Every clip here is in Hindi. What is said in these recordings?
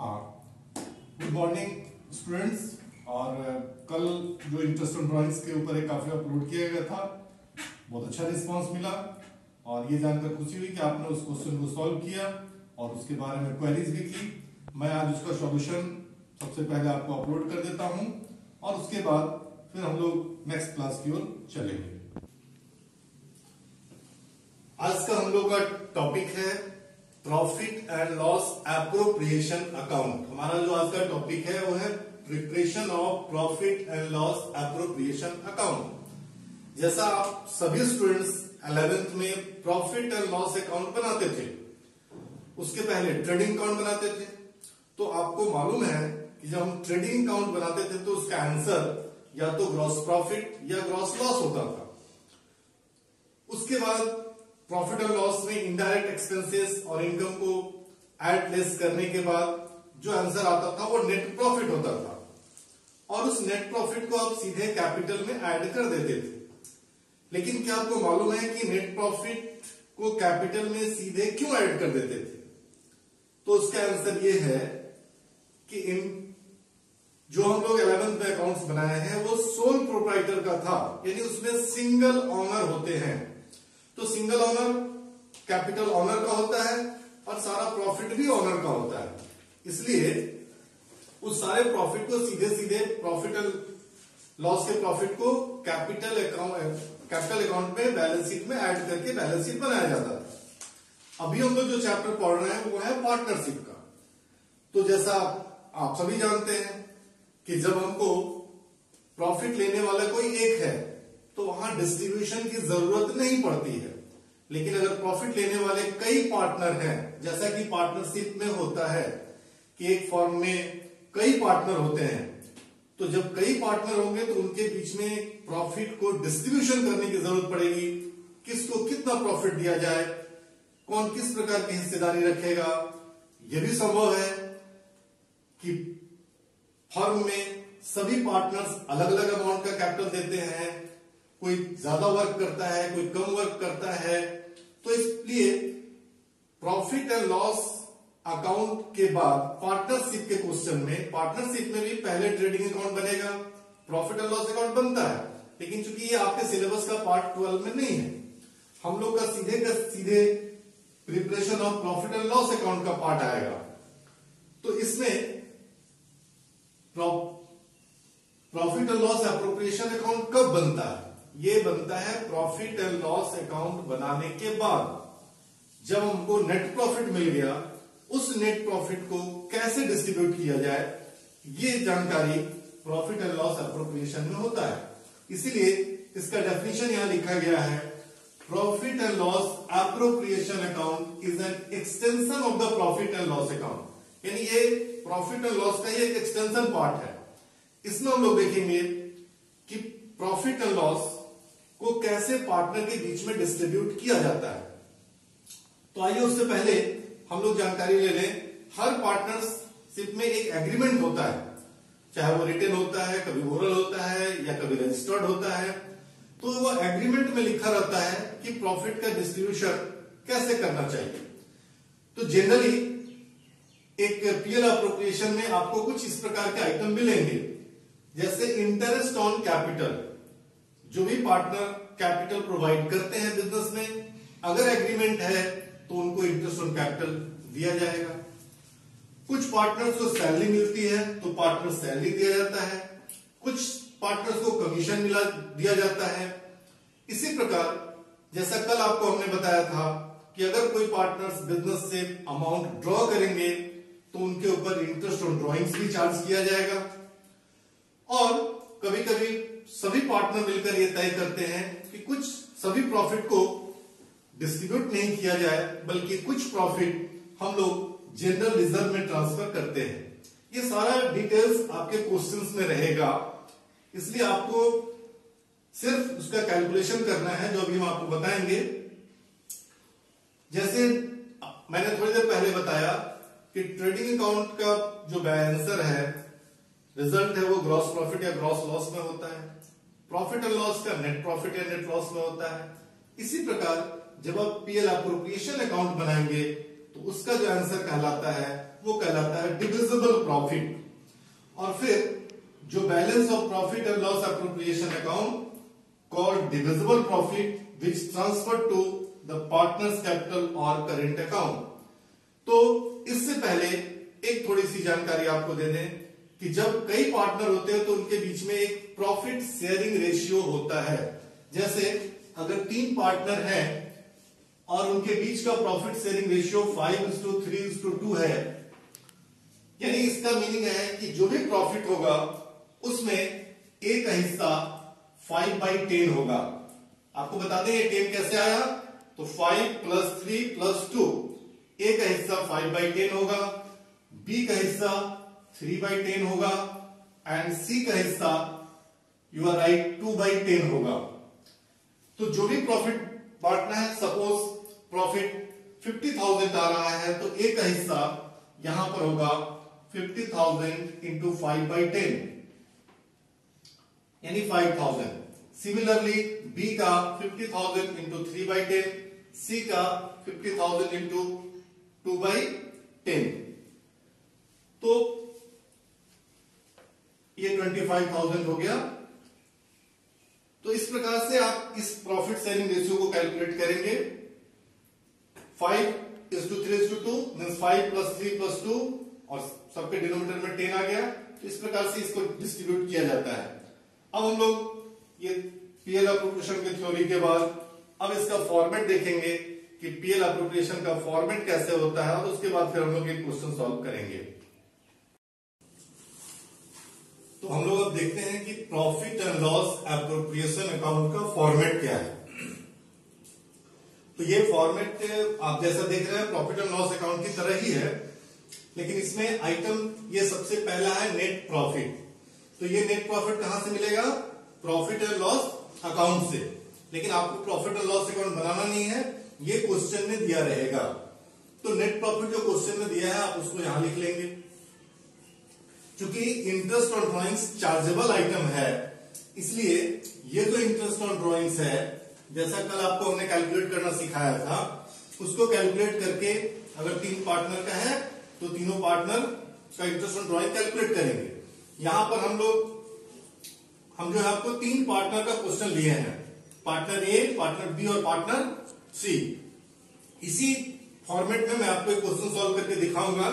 गुड मॉर्निंग स्टूडेंट्स और कल जो इंटरेस्ट ड्राइंग्स के ऊपर एक काफ़ी अपलोड किया गया था, बहुत अच्छा रिस्पांस मिला। और ये जानकर खुशी हुई कि आपने उस क्वेश्चन को सॉल्व किया और उसके बारे में क्वेरीज भी की। मैं आज उसका सॉल्यूशन सबसे पहले आपको अपलोड कर देता हूँ और उसके बाद फिर हम लोग नेक्स्ट क्लास की ओर चलेंगे। आज का हम लोग का टॉपिक है profit and loss appropriation account हमारा जो आज का टॉपिक है, वो है preparation of profit and loss appropriation account जैसा आप सभी स्टूडेंट्स अलेवेंथ में प्रॉफिट एंड लॉस अकाउंट बनाते थे, उसके पहले ट्रेडिंग अकाउंट बनाते थे। तो आपको मालूम है कि जब हम ट्रेडिंग अकाउंट बनाते थे तो उसका आंसर या तो ग्रॉस प्रॉफिट या ग्रॉस लॉस होता था। उसके बाद प्रॉफिट और लॉस में इनडायरेक्ट एक्सपेंसेस और इनकम को एड लेस करने के बाद जो आंसर आता था, वो नेट प्रॉफिट होता था। और उस नेट प्रॉफिट को आप सीधे कैपिटल में ऐड कर देते थे। लेकिन क्या आपको मालूम है कि नेट प्रॉफिट को कैपिटल में सीधे क्यों ऐड कर देते थे? तो उसका आंसर ये है कि इन जो हम लोग इलेवेंथ में अकाउंट्स बनाए हैं, वो सोल प्रोप्राइटर का था। यानी उसमें सिंगल ऑनर होते हैं। तो सिंगल ऑनर कैपिटल ऑनर का होता है और सारा प्रॉफिट भी ऑनर का होता है। इसलिए उस सारे प्रॉफिट को सीधे सीधे प्रॉफिट एंड लॉस के प्रॉफिट को कैपिटल अकाउंट कैपिटल अकाउंट में बैलेंस शीट में ऐड करके बैलेंस शीट बनाया जाता है अभी हम लोग जो चैप्टर पढ़ रहे हैं, वो है पार्टनरशिप का। तो जैसा आप सभी जानते हैं कि जब हमको प्रॉफिट लेने वाला कोई एक है तो वहाँ डिस्ट्रीब्यूशन की ज़रूरत नहीं पड़ती है। लेकिन अगर प्रॉफिट लेने वाले कई पार्टनर हैं, जैसा कि पार्टनरशिप में होता है कि एक फॉर्म में कई पार्टनर होते हैं तो जब कई पार्टनर होंगे तो उनके बीच में प्रॉफिट को डिस्ट्रीब्यूशन करने की ज़रूरत पड़ेगी। किसको कितना प्रॉफिट दिया जाए, कौन किस प्रकार की हिस्सेदारी रखेगा यह भी संभव है कि फर्म में सभी पार्टनर्स अलग अलग अमाउंट का कैपिटल देते हैं कोई ज़्यादा वर्क करता है, कोई कम वर्क करता है तो इसलिए प्रॉफिट एंड लॉस अकाउंट के बाद पार्टनरशिप के क्वेश्चन में पार्टनरशिप में भी पहले ट्रेडिंग अकाउंट बनेगा प्रॉफिट एंड लॉस अकाउंट बनता है। लेकिन चूँकि ये आपके सिलेबस का पार्ट ट्वेल्व में नहीं है, हम लोग का सीधे का सीधे preparation of profit and loss account का पार्ट आएगा। तो इसमें profit and loss appropriation account कब बनता है? ये बनता है प्रॉफिट एंड लॉस अकाउंट बनाने के बाद। जब हमको नेट प्रॉफिट मिल गया, उस नेट प्रॉफिट को कैसे डिस्ट्रीब्यूट किया जाए, ये जानकारी प्रॉफिट एंड लॉस अप्रोप्रिएशन में होता है। इसीलिए इसका डेफिनेशन यहाँ लिखा गया है profit and loss appropriation account is an extension of the profit and loss account यानी ये प्रॉफिट एंड लॉस का एक एक्सटेंशन पार्ट है। इसमें हम लोग देखेंगे कि प्रॉफिट एंड लॉस को कैसे पार्टनर के बीच में डिस्ट्रीब्यूट किया जाता है? तो आइए उससे पहले हम लोग जानकारी ले लें। हर पार्टनरशिप में एक एग्रीमेंट होता है। चाहे वो रिटर्न होता है, कभी ओरल होता है, या कभी रजिस्टर्ड होता है। तो वो एग्रीमेंट में लिखा रहता है कि प्रॉफिट का डिस्ट्रीब्यूशन कैसे करना चाहिए। तो जनरली एक पीएल अप्रोप्रिएशन में आपको कुछ इस प्रकार के आइटम मिलेंगे। जैसे इंटरेस्ट ऑन कैपिटल जो भी पार्टनर कैपिटल प्रोवाइड करते हैं बिज़नेस में, अगर एग्रीमेंट है तो उनको इंटरेस्ट ऑन कैपिटल दिया जाएगा। कुछ पार्टनर्स को सैलरी मिलती है तो पार्टनर सैलरी दिया जाता है। कुछ पार्टनर्स को कमीशन मिला, दिया जाता है। इसी प्रकार, जैसा कल आपको हमने बताया था कि अगर कोई पार्टनर्स बिज़नेस से अमाउंट ड्रॉ करेंगे तो उनके ऊपर इंटरेस्ट ऑन ड्रॉइंग्स भी चार्ज किया जाएगा। और कभी कभी सभी पार्टनर मिलकर ये तय करते हैं कि कुछ सभी प्रॉफिट को डिस्ट्रीब्यूट नहीं किया जाए, बल्कि कुछ प्रॉफिट हम लोग जनरल रिज़र्व में ट्रांसफ़र करते हैं। ये सारा डिटेल्स आपके क्वेश्चंस में रहेगा। इसलिए आपको सिर्फ़ उसका कैलकुलेशन करना है, जो अभी हम आपको बताएँगे। जैसे मैंने थोड़ी देर पहले बताया कि ट्रेडिंग अकाउंट का जो बैलेंसर है रिज़ल्ट है वो ग्रॉस प्रॉफिट या ग्रॉस लॉस में होता है। प्रॉफिट एंड लॉस का नेट प्रॉफिट या नेट लॉस में होता है। इसी प्रकार जब आप पीएल अप्रोप्रिएशन अकाउंट बनाएँगे तो उसका जो आंसर कहलाता है, वो कहलाता है डिविजिबल प्रॉफिट और फिर जो balance of profit and loss appropriation account called divisible profit which transfer to the partners capital और करेंट अकाउंट तो इससे पहले एक थोड़ी सी जानकारी आपको दे दें। कि जब कई पार्टनर होते हैं तो उनके बीच में एक प्रॉफिट शेयरिंग रेशियो होता है। जैसे अगर तीन पार्टनर हैं और उनके बीच का profit sharing ratio five is to three is to two है, यानी इसका मीनिंग है कि जो भी प्रॉफिट होगा, उसमें ए का हिस्सा फाइव बाई टेन होगा। आपको बता दें ये टेन कैसे आया? तो five plus three plus two A का हिस्सा फाइव बाई टेन होगा बी का हिस्सा थ्री बाई टेन होगा एंड सी का हिस्सा you are right two by ten होगा। तो जो भी प्रॉफिट बांटना है सपोज़ प्रॉफिट फिफ्टी थाउज़ेंड आ रहा है तो ए का हिस्सा यहाँ पर होगा fifty thousand into five by ten यानी फाइव थाउज़ेंड सिमिलरली बी का fifty thousand into three by ten C का fifty thousand into two by ten तो ये ट्वेंटी फाइव थाउज़ेंड हो गया। तो इस प्रकार से आप इस प्रॉफिट सेलिंग रेशियो को कैलकुलेट करेंगे। Five is to three is to two mean five plus three plus two और सबके डिनोमीटर में टेन आ गया। तो इस प्रकार से इसको डिस्ट्रीब्यूट किया जाता है। अब हम लोग ये पीएल अप्रोप्रिएशन की थ्योरी के बाद अब इसका फॉर्मेट देखेंगे कि पीएल अप्रोप्रिएशन का फॉर्मेट कैसे होता है, और उसके बाद फिर हम लोग एक क्वेश्चन सॉल्व करेंगे। तो हम लोग अब देखते हैं कि profit and loss appropriation account का फॉर्मेट क्या है। तो ये फॉर्मेट आप जैसा देख रहे हैं प्रॉफिट एंड लॉस अकाउंट की तरह ही है, लेकिन इसमें आइटम ये सबसे पहला है नेट प्रॉफिट तो ये नेट प्रॉफिट कहाँ से मिलेगा? प्रॉफिट एंड लॉस अकाउंट से। लेकिन आपको प्रॉफिट एंड लॉस अकाउंट बनाना नहीं है, ये क्वेश्चन में दिया रहेगा। तो नेट प्रॉफिट जो क्वेश्चन में दिया है, आप उसको यहाँ लिख लेंगे। क्योंकि interest on drawings chargeable item है। इसलिए ये जो इंटरेस्ट ऑन ड्रॉइंग्स है, जैसा कल आपको हमने कैलकुलेट करना सिखाया था, उसको कैलकुलेट करके अगर तीन पार्टनर का है तो तीनों पार्टनर का इंटरेस्ट ऑन ड्रॉइंग कैलकुलेट करेंगे। यहाँ पर हम लोग, हम जो है आपको तीन पार्टनर का क्वेश्चन लिए हैं। पार्टनर ए पार्टनर बी और पार्टनर सी इसी फॉर्मेट में मैं आपको एक क्वेश्चन सॉल्व करके दिखाऊँगा,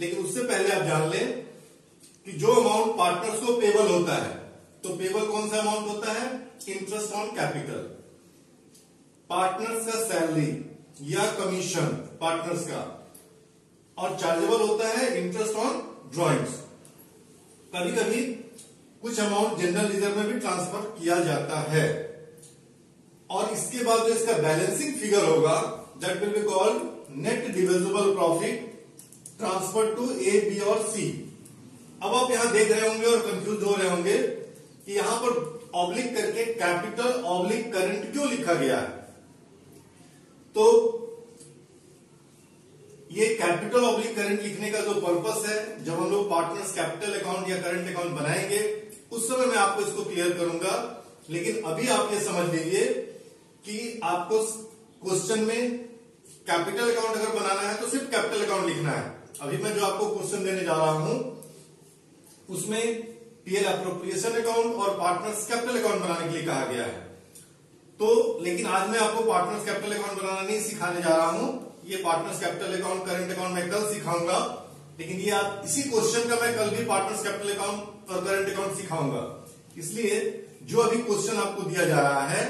लेकिन उससे पहले आप जान लें कि जो अमाउंट पार्टनर्स को पेबल होता है तो पेबल कौन सा अमाउंट होता है? इंटरेस्ट ऑन कैपिटल पार्टनर्स का सैलरी या कमीशन पार्टनर्स का। और चार्जेबल होता है इंटरेस्ट ऑन ड्रॉइंग्स कभी कभी कुछ अमाउंट जनरल रिज़र्व में भी ट्रांसफ़र किया जाता है। और इसके बाद जो इसका बैलेंसिंग फिगर होगा that will be called net divisible profit transfer to A B और सी अब आप यहाँ देख रहे होंगे और कंफ्यूज हो रहे होंगे कि यहाँ पर ऑब्लिक करके कैपिटल ऑब्लिक करंट क्यों लिखा गया है? तो ये कैपिटल ऑब्लिक करंट लिखने का जो पर्पस है, जब हम लोग पार्टनर्स कैपिटल अकाउंट या करंट अकाउंट बनाएँगे, उस समय मैं आपको इसको क्लियर करूँगा। लेकिन अभी आप ये समझ लीजिए कि आपको क्वेश्चन में कैपिटल अकाउंट अगर बनाना है तो सिर्फ़ कैपिटल अकाउंट लिखना है। अभी मैं जो आपको क्वेश्चन देने जा रहा हूँ उसमें पीएल अप्रोप्रिएशन अकाउंट और पार्टनर्स कैपिटल अकाउंट बनाने के लिए कहा गया है। तो लेकिन आज मैं आपको पार्टनर्स कैपिटल अकाउंट बनाना नहीं सिखाने जा रहा हूँ। ये partners capital account current account मैं कल सिखाऊँगा। लेकिन ये आप इसी क्वेश्चन का मैं कल भी पार्टनर्स कैपिटल अकाउंट और करंट अकाउंट सिखाऊँगा। इसलिए जो अभी क्वेश्चन आपको दिया जा रहा है,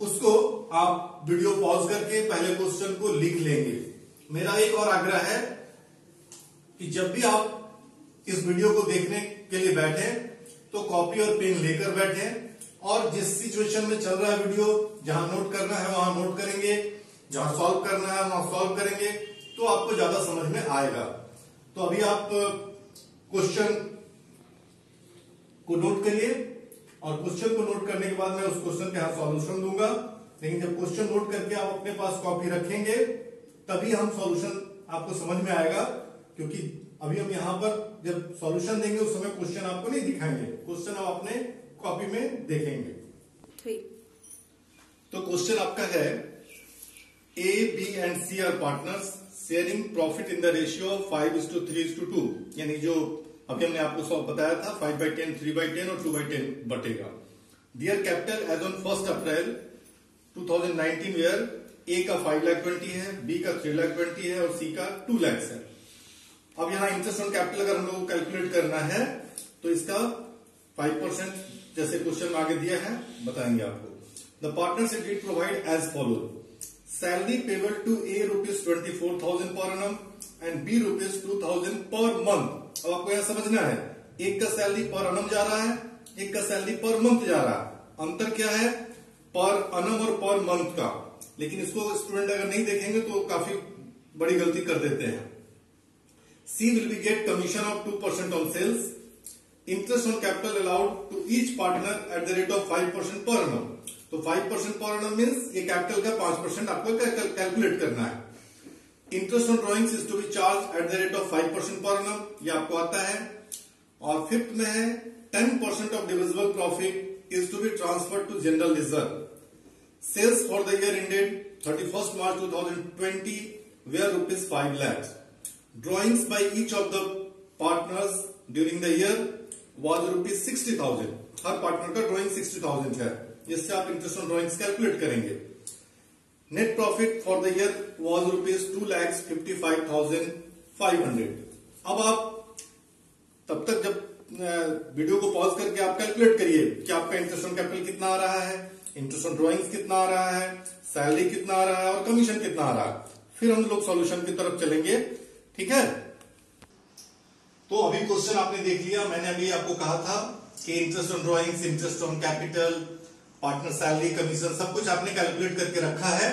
उसको आप वीडियो पॉज करके पहले क्वेश्चन को लिख लेंगे। मेरा एक और आग्रह है कि जब भी आप इस वीडियो को देखने के लिए बैठे तो कॉपी और पेन लेकर बैठे और जिस सिचुएशन में चल रहा है वीडियो, जहाँ नोट करना है, वहाँ नोट करेंगे। जहाँ सॉल्व करना है, वहाँ सॉल्व करेंगे। तो आपको ज़्यादा समझ में आएगा। तो अभी आप क्वेश्चन को नोट करिए। और क्वेश्चन को नोट करने के बाद मैं उस क्वेश्चन के यहाँ सॉल्यूशन दूँगा। लेकिन जब क्वेश्चन नोट करके आप अपने पास कॉपी रखेंगे, तभी हम सॉल्यूशन आपको समझ में आएगा, क्योंकि अभी हम यहाँ पर जब सॉल्यूशन देंगे उस समय क्वेश्चन आपको नहीं दिखाएँगे। क्वेश्चन आप अपने कॉपी में देखेंगे। तो क्वेश्चन आपका है A B and C are partners sharing profit in the ratio five is to three is to two यानी जो अभी हमने आपको सब बताया था five by ten three by ten और two by ten बटेगा। Their capital as on first April 2019 where A का फाइव लाख ट्वेंटी है बी का थ्री लाख ट्वेंटी है और सी का टू लैक्स है। अब यहाँ इंटरेस्ट ऑन कैपिटल अगर हम लोग को कैलकुलेट करना है तो इसका फाइव परसेंट जैसे क्वेश्चन आगे दिया है, बताएँगे आपको। The partnership deed provide as follow salary payable to A rupees twenty four thousand per annum and B rupees two thousand per month अब आपको यह समझना है, एक का सैलरी पर अनम जा रहा है, एक का सैलरी पर मंथ जा रहा है। अंतर क्या है? पर अनम और पर मंथ का। लेकिन इसको स्टूडेंट अगर नहीं देखेंगे तो काफ़ी बड़ी गलती कर देते हैं। B get commission of two percent on sales interest on capital allowed to each partner at the rate of five percent per annum तो five percent per annum means ये कैपिटल का पाँच परसेंट आपको कैलकुलेट करना है। On drawings is to be charge at the rate of five percent per annum ये आपको आता है। और फिफ्थ में है ten percent of divisible profit is to be transfer to general reserve sales for the year ended thirty first March two thousand twenty drawings by each of the partners during the year was rupees sixty thousand her partner का ड्रॉइंग सिक्सटी थाउज़ेंड है। जिससे आप इंटरेस्ट ऑन ड्रॉइंग्स कैलकुलेट करेंगे। Net profit for the year was rupees two lakhs fifty five thousand five hundred अब आप तब तक जब वीडियो को पॉज करके आप कैलकुलेट करिए कि आपका इंटरेस्ट ऑन कैपिटल कितना आ रहा है इंटरेस्ट ऑन ड्रॉइंग्स कितना आ रहा है सैलरी कितना आ रहा है और कमीशन कितना आ रहा है। फिर हम लोग सॉल्यूशन की तरफ़ चलेंगे। ठीक है? तो अभी क्वेश्चन आपने देख लिया। मैंने अभी आपको कहा था कि interest on drawings interest on capital partner salary commission सब कुछ आपने कैलकुलेट करके रखा है।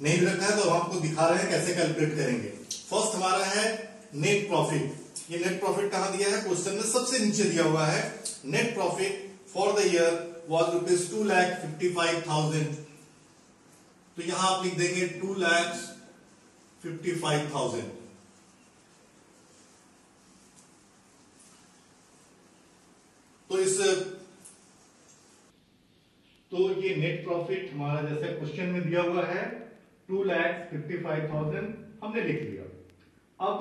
नहीं रखा है तो हम आपको दिखा रहे हैं कैसे कैलकुलेट करेंगे। फ़र्स्ट हमारा है नेट प्रॉफिट ये नेट प्रॉफिट कहाँ दिया है? क्वेश्चन में सबसे नीचे दिया हुआ है। Net profit for the year was rupees two lakh fifty five thousand तो यहाँ आप लिख देंगे two lakh fifty five thousand तो इस तो ये नेट प्रॉफिट हमारा जैसे क्वेश्चन में दिया हुआ है two lakhs fifty five thousand हमने लिख लिया। अब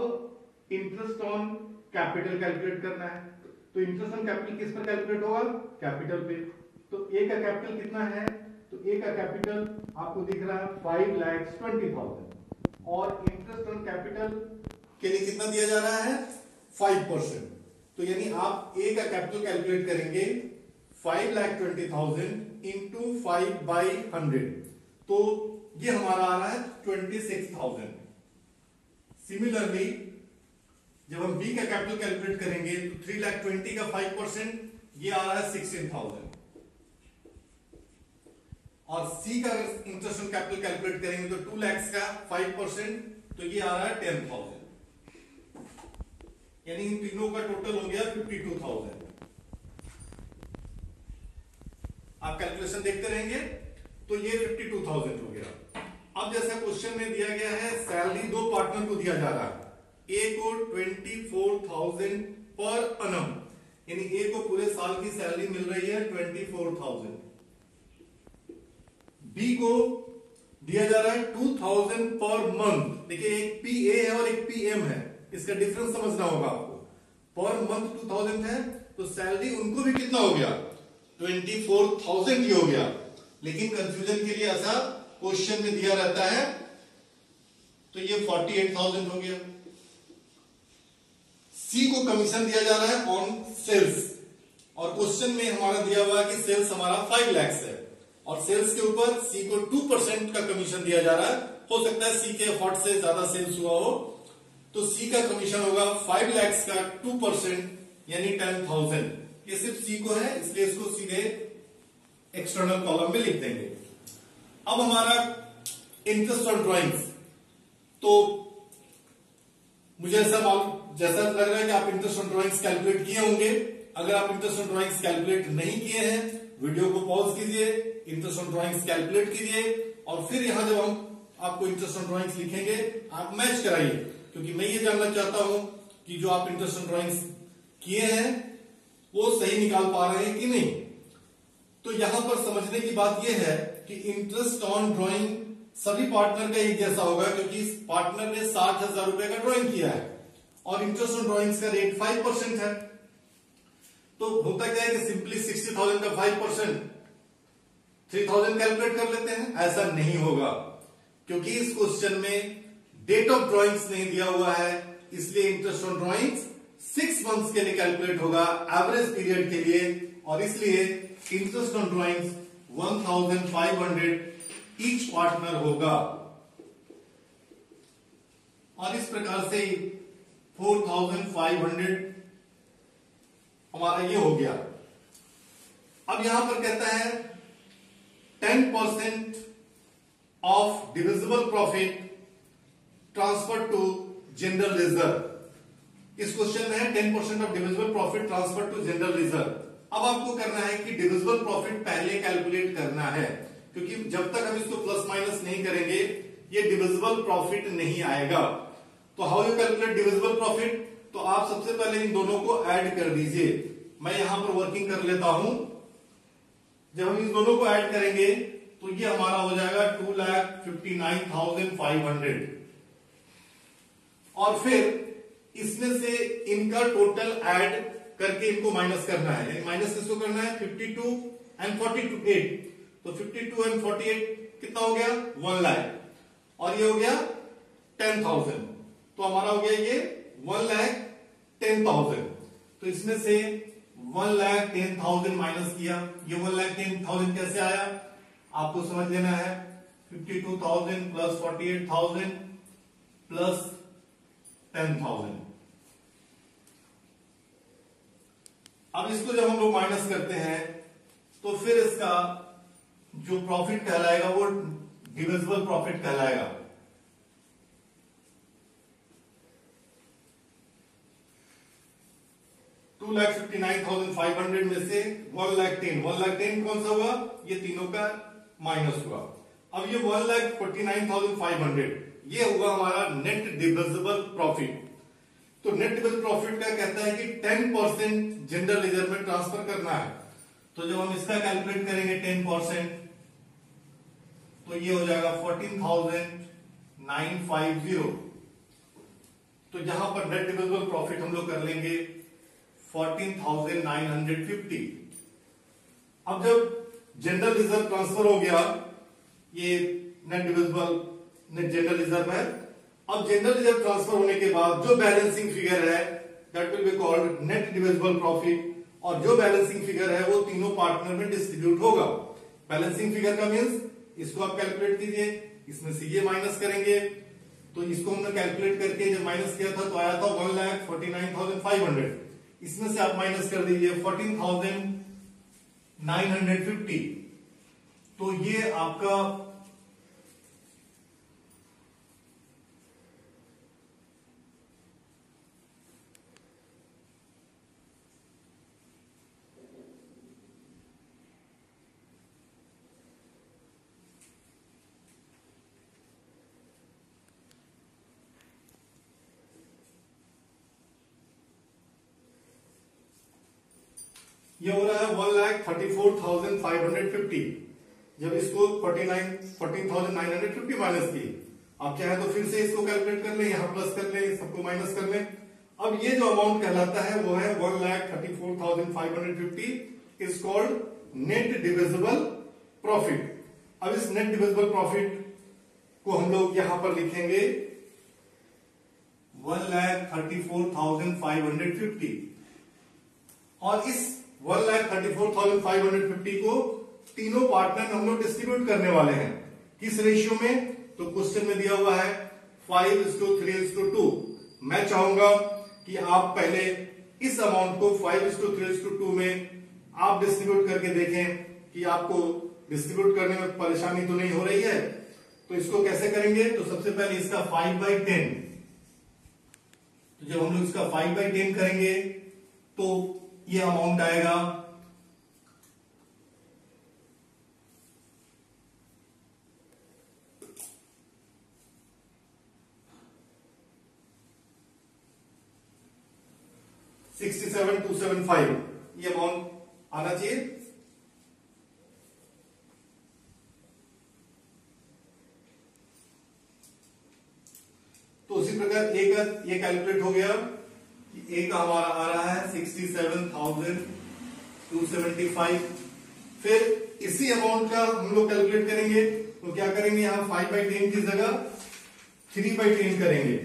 इंटरेस्ट ऑन कैपिटल कैलकुलेट करना है। तो इंटरेस्ट ऑन कैपिटल किस पर कैलकुलेट होगा? कैपिटल पे। तो ए का कैपिटल कितना है? तो ए का कैपिटल आपको दिख रहा है फाइव लैक्स ट्वेंटी थाउज़ेंड और इंटरेस्ट ऑन कैपिटल के लिए कितना दिया जा रहा है? फाइव परसेंट तो यानी आप ए का कैपिटल कैलकुलेट करेंगे five lakh twenty thousand into five by hundred तो ये हमारा आ रहा है ट्वेंटी सिक्स थाउज़ेंड सिमिलरली जब हम बी का कैपिटल कैलकुलेट करेंगे तो थ्री लाख ट्वेंटी का फाइव परसेंट ये आ रहा है सिक्सटीन थाउज़ेंड और सी का इंटरेस्ट कैपिटल कैलकुलेट करेंगे तो टू लैक्स का फाइव परसेंट तो ये आ रहा है टेन थाउज़ेंड यानी इन तीनों का टोटल हो गया फिफ्टी टू थाउज़ेंड आप कैलकुलेशन देखते रहेंगे तो ये 52,000 हो गया। अब जैसा क्वेश्चन में दिया गया है सैलरी दो पार्टनर को दिया जा रहा है। ए को 24,000 पर अनम यानी ए को पूरे साल की सैलरी मिल रही है 24,000 बी को दिया जा रहा है 2,000 पर मंथ देखिए एक पी ए है और एक पी एम है। इसका डिफरेंस समझना होगा आपको। पर मंथ 2,000 है तो सैलरी उनको भी कितना हो गया? ट्वेंटी फोर थाउज़ेंड ही हो गया। लेकिन कंफ्यूजन के लिए ऐसा क्वेश्चन में दिया रहता है तो ये फोर्टी एट थाउज़ेंड हो गया। सी को कमीशन दिया जा रहा है ऑन सेल्स और क्वेश्चन में हमारा दिया हुआ है कि सेल्स हमारा फाइव लैक्स है। और सेल्स के ऊपर सी को टू परसेंट का कमीशन दिया जा रहा है। हो सकता है सी के एफर्ट से ज़्यादा सेल्स हुआ हो तो सी का कमीशन होगा फाइव लैक्स का टू परसेंट यानी टेन थाउज़ेंड ये सिर्फ़ सी को है, इसलिए इसको सीधे एक्सटर्नल कॉलम में लिख देंगे। अब हमारा इंटरेस्ट ऑन ड्रॉइंग्स तो मुझे ऐसा जैसा लग रहा है कि आप इंटरेस्ट ऑन ड्रॉइंग्स कैलकुलेट किए होंगे। अगर आप इंटरेस्ट ऑन ड्रॉइंग्स कैलकुलेट नहीं किए हैं वीडियो को पॉज कीजिए इंटरेस्ट ऑन ड्रॉइंग्स कैलकुलेट कीजिए, और फिर यहाँ जब हम आपको इंटरेस्ट ऑन ड्रॉइंग्स लिखेंगे, आप मैच कराइए। क्योंकि मैं ये जानना चाहता हूँ कि जो आप इंटरेस्ट ड्रॉइंग्स किए हैं, वो सही निकाल पा रहे हैं कि नहीं? तो यहाँ पर समझने की बात यह है कि इंटरेस्ट ऑन ड्रॉइंग सभी पार्टनर का एक जैसा होगा, क्योंकि इस पार्टनर ने साठ हज़ार रुपए का ड्राइंग किया है। और इंटरेस्ट ऑन ड्राइंग्स का रेट फाइव परसेंट है। तो होता क्या है कि सिंपली सिक्सटी थाउज़ेंड का five percent three thousand calculate कर लेते हैं? ऐसा नहीं होगा, क्योंकि इस क्वेश्चन में डेट ऑफ़ ड्रॉइंग्स नहीं दिया हुआ है, इसलिए interest on drawings six months के लिए कैलकुलेट होगा एवरेज पीरियड के लिए, और इसलिए interest on drawings 1500 each partner होगा। और इस प्रकार से 4500 हमारा ये हो गया। अब यहाँ पर कहता है 10 percent of divisible profit transfer to general reserve इस क्वेश्चन में है 10 percent of divisible profit transfer to general reserve अब आपको करना है कि डिविजिबल प्रॉफिट पहले कैलकुलेट करना है, क्योंकि जब तक हम इसको प्लस माइनस नहीं करेंगे, ये डिविजिबल प्रॉफिट नहीं आएगा। तो how you calculate divisible profit तो आप सबसे पहले इन दोनों को ऐड कर दीजिए। मैं यहाँ पर वर्किंग कर लेता हूँ। जब हम इन दोनों को ऐड करेंगे तो ये हमारा हो जाएगा two lakh fifty nine thousand five hundred और फिर इसमें से इनका टोटल ऐड करके इनको माइनस करना है। माइनस किसको करना है 52 एंड 42 एट तो 52 एंड 48 कितना हो गया? वन लाख और ये हो गया टेन थाउज़ेंड तो हमारा हो गया ये वन लाख टेन थाउज़ेंड तो इसमें से one lakh ten thousand minus किया। ये वन लाख टेन थाउज़ेंड कैसे आया? आपको समझ लेना है। Fifty two thousand plus forty eight thousand plus ten thousand अब इसको जब हम लोग माइनस करते हैं तो फिर इसका जो प्रॉफिट कहलाएगा, वो डिविजिबल प्रॉफिट कहलाएगा। Two lakh fifty nine thousand five hundred में से one lakh ten one lakh ten कौन सा हुआ? ये तीनों का माइनस हुआ। अब ये one lakh forty nine thousand five hundred ये हुआ हमारा नेट डिविजिबल प्रॉफिट तो नेट डिविजिबल प्रॉफिट का कहता है कि 10 परसेंट जनरल रिज़र्व में ट्रांसफ़र करना है। तो जब हम इसका कैलकुलेट करेंगे 10 परसेंट तो ये हो जाएगा fourteen thousand nine five zero तो यहाँ पर नेट डिविजिबल प्रॉफिट हम लोग कर लेंगे fourteen thousand nine hundred fifty अब जब जनरल रिज़र्व ट्रांसफ़र हो गया, ये नेट नेट जनरल रिज़र्व है। अब जनरल रिज़र्व ट्रांसफ़र होने के बाद जो बैलेंसिंग फिगर है that will be called net divisible profit और जो बैलेंसिंग फिगर है, वो तीनों पार्टनर में डिस्ट्रीब्यूट होगा। बैलेंसिंग फिगर का मीन्स इसको आप कैलकुलेट कीजिए, इसमें से ये माइनस करेंगे। तो इसको हमने कैलकुलेट करके जब माइनस किया था तो आया था one lakh forty nine thousand five hundred इसमें से आप माइनस कर दीजिए fourteen thousand nine hundred fifty तो ये आपका ये हो रहा है one lakh thirty four thousand five hundred fifty. जब इसको forty nine fourteen thousand nine hundred fifty minus की आप चाहे तो फिर से इसको कैलकुलेट कर लें, यहाँ प्लस कर लें, सबको माइनस कर लें। अब ये जो अमाउंट कहलाता है, वो है one lakh thirty four thousand five hundred fifty. Is called net divisible profit अब इस नेट डिविजिबल प्रॉफिट को हम लोग यहाँ पर लिखेंगे one lakh thirty four thousand five hundred fifty. और इस one lakh thirty four thousand five hundred fifty को तीनों पार्टनर हम लोग डिस्ट्रीब्यूट करने वाले हैं। किस रेशियो में? तो क्वेश्चन में दिया हुआ है five two three is two मैं चाहूँगा कि आप पहले इस अमाउंट को five two three two two में आप डिस्ट्रीब्यूट करके देखें कि आपको डिस्ट्रीब्यूट करने में परेशानी तो नहीं हो रही है। तो इसको कैसे करेंगे? तो सबसे पहले इसका फाइव बाई टेन तो जब हम लोग इसका फाइव बाई टेन करेंगे तो ये अमाउंट आएगा। Sixty seven two seven five ये अमाउंट आना चाहिए। तो उसी प्रकार एक, ये कैलकुलेट हो गया। ए का हमारा आ रहा है sixty seven thousand two seventy five फिर इसी अमाउंट का हम लोग कैलकुलेट करेंगे तो क्या करेंगे, यहाँ फाइव बाई टेन की जगह थ्री बाई टेन करेंगे।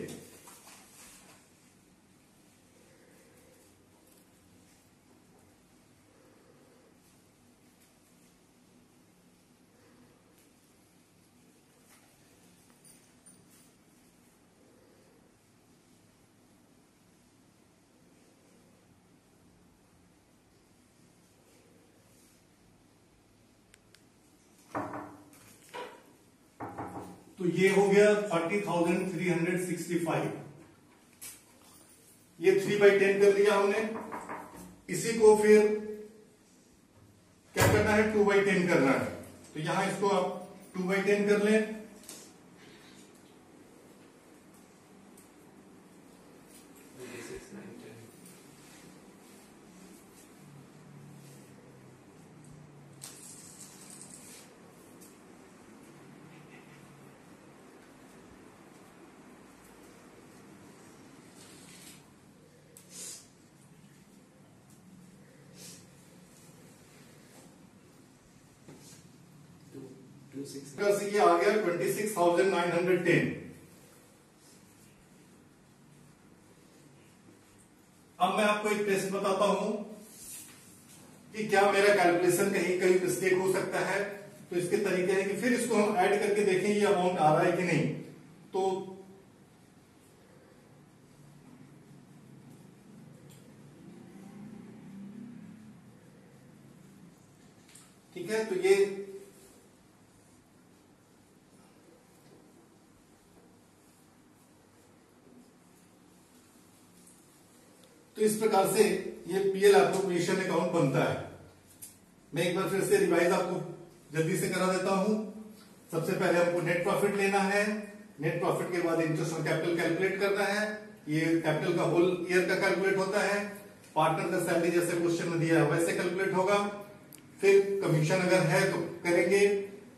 तो ये हो गया forty thousand three hundred sixty five ये थ्री बाई टेन कर लिया हमने। इसी को फिर क्या करना है? टू बाई टेन करना है। तो यहाँ इसको आप टू बाई टेन कर लें। से ये आ गया twenty six thousand nine hundred ten अब मैं आपको एक टेस्ट बताता हूँ कि क्या मेरा कैलकुलेशन कहीं कहीं मिस्टेक हो सकता है। तो इसके तरीके हैं कि फिर इसको हम ऐड करके देखें ये अमाउंट आ रहा है कि नहीं तो ठीक है तो ये तो इस प्रकार से ये पीएल एप्रोप्रिएशन अकाउंट बनता है। मैं एक बार फिर से रिवाइज आपको जल्दी से करा देता हूँ। सबसे पहले हमको नेट प्रॉफिट लेना है। नेट प्रॉफिट के बाद इंटरेस्ट ऑन कैपिटल कैलकुलेट करना है। ये कैपिटल का होल ईयर का कैलकुलेट होता है। पार्टनर का सैलरी जैसे क्वेश्चन में दिया है, वैसे कैलकुलेट होगा। फिर कमीशन अगर है तो करेंगे।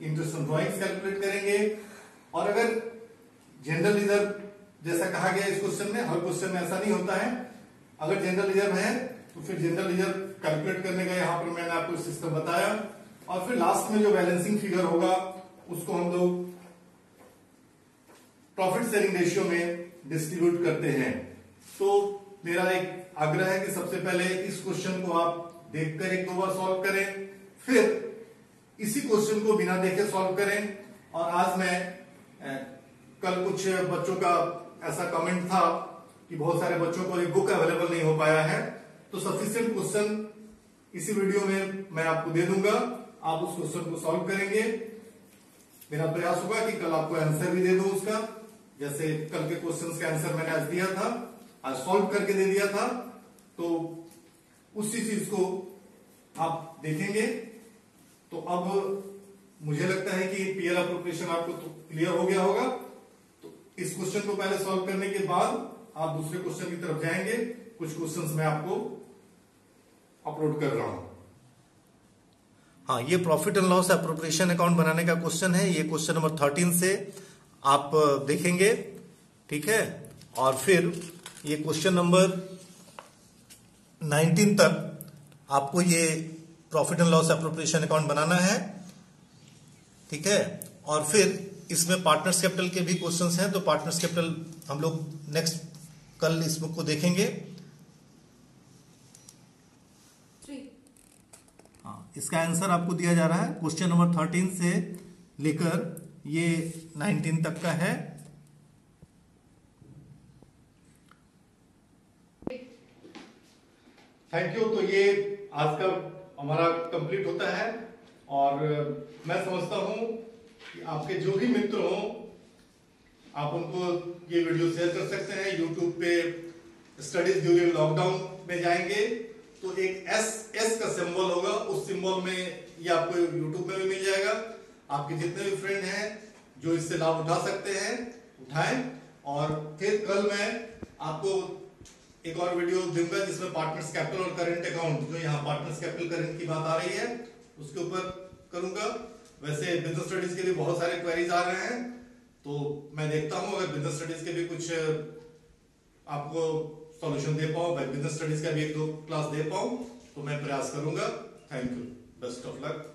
इंटरेस्ट ऑन ड्रॉइंग कैलकुलेट करेंगे। और अगर जनरल रिज़र्व जैसा कहा गया इस क्वेश्चन में, हर क्वेश्चन में ऐसा नहीं होता है। अगर जनरल रिज़र्व है तो फिर जनरल रिज़र्व कैलकुलेट करने का यहाँ पर मैंने आपको सिस्टम बताया। और फिर लास्ट में जो बैलेंसिंग फिगर होगा, उसको हम लोग प्रॉफिट सेलिंग रेशियो में डिस्ट्रीब्यूट करते हैं। तो मेरा एक आग्रह है कि सबसे पहले इस क्वेश्चन को आप देखकर एक दो बार सॉल्व करें, फिर इसी क्वेश्चन को बिना देखे सॉल्व करें। और आज मैं कल कुछ बच्चों का ऐसा कमेंट था कि बहुत सारे बच्चों को एक बुक अवेलेबल नहीं हो पाया है तो सफिशियंट क्वेश्चन इसी वीडियो में मैं आपको दे दूँगा। आप उस क्वेश्चन को सॉल्व करेंगे। मेरा प्रयास होगा कि कल आपको आंसर भी दे दूँ उसका। जैसे कल के क्वेश्चंस का आंसर मैंने आज दिया था, आज सॉल्व करके दे दिया था। तो उसी चीज़ को आप देखेंगे। तो अब मुझे लगता है कि पीएल अप्रोप्रिएशन आपको तो क्लियर हो गया होगा। तो इस क्वेश्चन को पहले सॉल्व करने के बाद आप दूसरे क्वेश्चन की तरफ़ जाएँगे, कुछ क्वेश्चंस मैं आपको अपलोड कर रहा हूँ। हाँ ये profit and loss appropriation account बनाने का क्वेश्चन है। ये क्वेश्चन नंबर थर्टीन से आप देखेंगे, ठीक है? और फिर ये क्वेश्चन नंबर नाइनटीन तक आपको ये profit and loss appropriation account बनाना है, ठीक है? और फिर इसमें पार्टनर्स कैपिटल के भी क्वेश्चंस हैं तो पार्टनर्स कैपिटल हम लोग नेक्स्ट कल इस बुक को देखेंगे। हाँ इसका आंसर आपको दिया जा रहा है क्वेश्चन नंबर थर्टीन से लेकर ये नाइनटीन तक का है। थैंक यू तो ये आज का हमारा कंप्लीट होता है। और मैं समझता हूँ कि आपके जो भी मित्र हों आप उनको ये वीडियो शेयर कर सकते हैं। यूट्यूब पे स्टडीज़ ड्यूरिंग लॉकडाउन में जाएँगे। तो एक एस एस का सिंबल होगा। उस सिंबल में ये आपको यूट्यूब में भी मिल जाएगा। आपके जितने भी फ्रेंड हैं जो इससे लाभ उठा सकते हैं, उठाएँ। और फिर कल मैं आपको एक और वीडियो दूँगा जिसमें पार्टनर्स कैपिटल और करंट अकाउंट जो यहाँ पार्टनर्स कैपिटल करंट की बात आ रही है, उसके ऊपर करूँगा। वैसे बिज़नेस स्टडीज़ के लिए बहुत सारे क्वेरीज आ रहे हैं। तो मैं देखता हूँ, अगर बिज़नेस स्टडीज़ के भी कुछ आपको सॉल्यूशन दे पाऊँ बिज़नेस स्टडीज़ का भी एक दो क्लास दे पाऊँ तो मैं प्रयास करूँगा। Thank you best of luck